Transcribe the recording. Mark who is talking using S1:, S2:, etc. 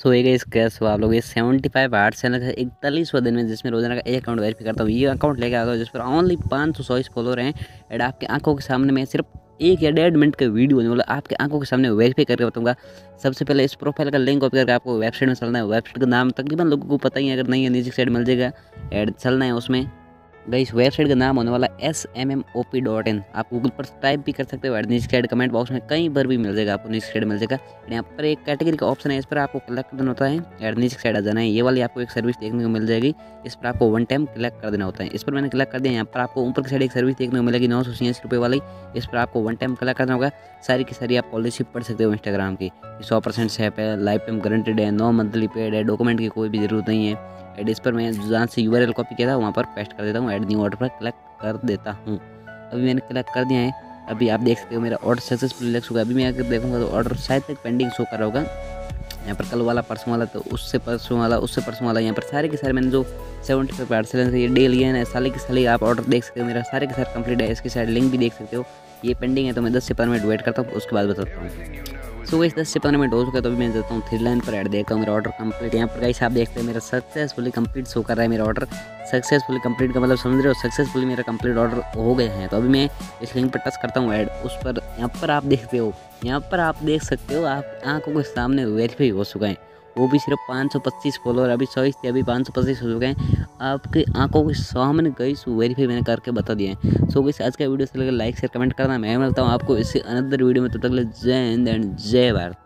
S1: सो इस कैस हो आप लोग ये सेवेंटी फाइव आर्ट चैनल का इकतालीसवा दिन में जिसमें रोज़ाना का एक अकाउंट वेरीफाई करता हूँ। ये अकाउंट लेके आता हूँ, जिस पर ओनली पाँच सौ चौबीस फॉलोअर हैं। एंड आपके आँखों के सामने मैं सिर्फ़ एक या डेढ़ मिनट का वीडियो होने वाला आपके आँखों के सामने वेरीफाई करके बताऊँगा। सबसे पहले इस प्रोफ़ाइल का लिंक कॉपी करके आपको वेबसाइट में चलना है। वेबसाइट का नाम तकरीबन लोगों को पता ही है, अगर नहीं है, नीचे साइड मिल जाएगा। एड चलना है उसमें। गई इस वेबसाइट का नाम होने वाला S M M O P dot in आप गूगल पर टाइप भी कर सकते हो नीचे साइड कमेंट बॉक्स में कहीं पर भी मिल जाएगा आपको नीचे साइड मिल जाएगा। यहाँ पर एक कैटेगरी का ऑप्शन है, इस पर आपको कलेक्ट करना होता है एड नीचे साइड आ जाना है। ये वाली आपको एक सर्विस देखने को मिल जाएगी, इस पर आपको वन टाइम कलेक्ट कर देना होता है। इस पर मैंने कलेक्ट कर दिया, यहाँ पर आपको ऊपर की साइड एक सर्विस देखने को मिलेगी, नौ सौ छियासी रुपये वाली। इस पर आपको वन टाइम कलेक्ट करना होगा। सारी की सारी आप पॉलिसी पढ़ सकते हो इंस्टाग्राम की। सौ परसेंट सेप है लाइफ टाइम गारंटेड है, नो मंथली पेड है डॉक्यूमेंट की कोई भी ज़रूरत नहीं है। एड इस पर मैं जहाँ से यू आर कॉपी किया था, वहाँ पर पेस्ट कर देता हूँ एड न्यू ऑर्डर पर क्लिक कर देता हूँ। अभी मैंने क्लिक कर दिया है। अभी आप देख सकते हो मेरा ऑर्डर सक्सेसफुल लिख होगा अभी मैं अगर देखूँगा तो ऑर्डर शायद तक पेंडिंग शो कर रहा होगा। यहाँ पर कल वाला, परसों वाला तो उससे परसों वाला, उससे परसों वाला, यहाँ पर सारे के सारे मैंने जो सेवेंटी फाइव पार्सल ये डे लिए हैं साले के साले आप ऑर्डर देख सकते हो। मेरा सारे के सारे कंप्लीट है, इसके साइड लिंक भी देख सकते हो। ये पेंडिंग है तो मैं दस से पंद्रह मिनट वेट करता हूँ, उसके बाद बताता हूँ। सो इस दस से पंद्रह मिनट हो चुका है तो अभी मैं देता हूँ थ्री लाइन पर एड देखता हूँ मेरा ऑर्डर कंप्लीट यहाँ पर गाइस आप देखते हैं मेरा सक्सेसफुली कंप्लीट शो कर रहा है मेरा ऑर्डर सक्सेसफुली कंप्लीट का मतलब समझ रहे हो सक्सेसफुली मेरा कंप्लीट ऑर्डर हो गया है। तो अभी मैं इस लिंक पर टच करता हूँ ऐड उस पर, यहाँ पर आप देखते हो, यहाँ पर आप देख सकते हो, आप आँखों के सामने वेरीफाई हो चुका है। वो भी सिर्फ़ 525 फॉलोअर अभी सौ थे अभी 525 हो चुके हैं। आपके आँखों के सामने गई सो वेरीफाई मैंने करके बता दिया है। सो गई आज का वीडियो से लगे लाइक शेयर कमेंट करना मैं मिलता हूँ आपको इससे अनदर वीडियो में। तब तक जय हिंद एंड जय भारत।